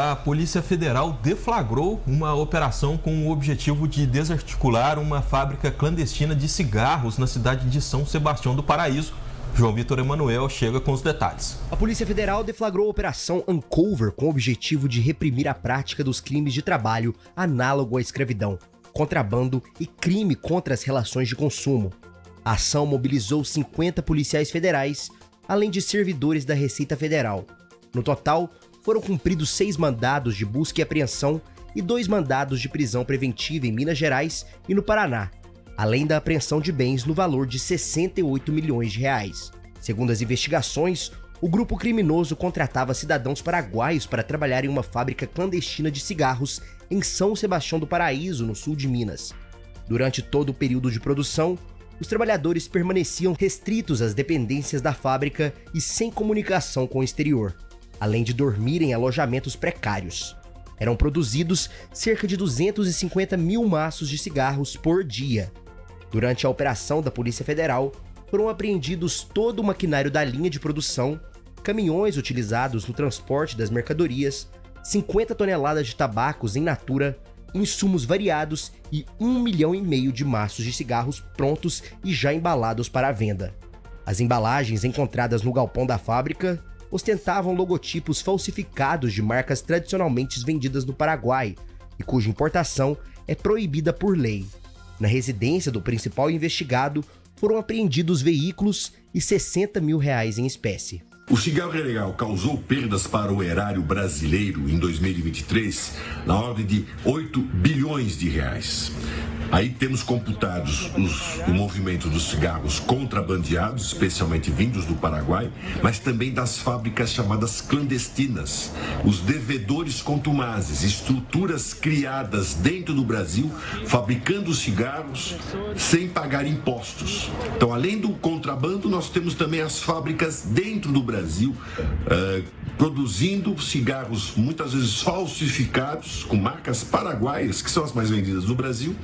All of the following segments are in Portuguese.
A Polícia Federal deflagrou uma operação com o objetivo de desarticular uma fábrica clandestina de cigarros na cidade de São Sebastião do Paraíso. João Vitor Emanuel chega com os detalhes. A Polícia Federal deflagrou a Operação Uncover com o objetivo de reprimir a prática dos crimes de trabalho análogo à escravidão, contrabando e crime contra as relações de consumo. A ação mobilizou 50 policiais federais, além de servidores da Receita Federal. No total, foram cumpridos seis mandados de busca e apreensão e dois mandados de prisão preventiva em Minas Gerais e no Paraná, além da apreensão de bens no valor de 68 milhões de reais. Segundo as investigações, o grupo criminoso contratava cidadãos paraguaios para trabalhar em uma fábrica clandestina de cigarros em São Sebastião do Paraíso, no sul de Minas. Durante todo o período de produção, os trabalhadores permaneciam restritos às dependências da fábrica e sem comunicação com o exterior além de dormir em alojamentos precários. Eram produzidos cerca de 250 mil maços de cigarros por dia. Durante a operação da Polícia Federal, foram apreendidos todo o maquinário da linha de produção, caminhões utilizados no transporte das mercadorias, 50 toneladas de tabacos em natura, insumos variados e um milhão e meio de maços de cigarros prontos e já embalados para a venda. As embalagens encontradas no galpão da fábrica ostentavam logotipos falsificados de marcas tradicionalmente vendidas no Paraguai e cuja importação é proibida por lei. Na residência do principal investigado foram apreendidos veículos e 60 mil reais em espécie. O cigarro ilegal causou perdas para o erário brasileiro em 2023 na ordem de 8 bilhões de reais. Aí temos computados os, o movimento dos cigarros contrabandeados, especialmente vindos do Paraguai, mas também das fábricas chamadas clandestinas, os devedores contumazes, estruturas criadas dentro do Brasil, fabricando cigarros sem pagar impostos. Então, além do contrabando, nós temos também as fábricas dentro do Brasil, uh, produzindo cigarros muitas vezes falsificados, com marcas paraguaias, que são as mais vendidas no Brasil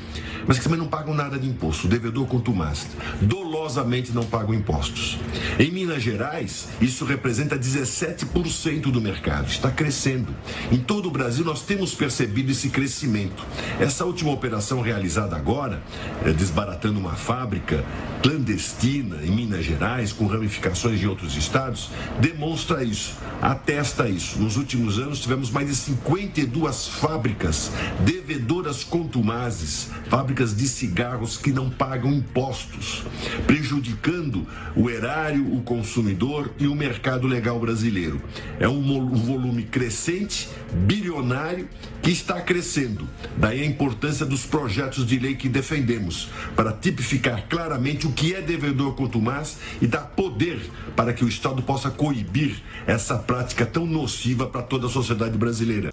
mas que também não pagam nada de imposto. Devedor contumaz dolosamente não pagam impostos. Em Minas Gerais, isso representa 17% do mercado, está crescendo. Em todo o Brasil, nós temos percebido esse crescimento. Essa última operação realizada agora, é, desbaratando uma fábrica clandestina em Minas Gerais, com ramificações em outros estados, demonstra isso, atesta isso. Nos últimos anos, tivemos mais de 52 fábricas devedoras contumazes, fábricas fábricas de cigarros que não pagam impostos, prejudicando o erário, o consumidor e o mercado legal brasileiro. É um volume crescente, bilionário, que está crescendo. Daí a importância dos projetos de lei que defendemos, para tipificar claramente o que é devedor contumaz e dar poder para que o Estado possa coibir essa prática tão nociva para toda a sociedade brasileira.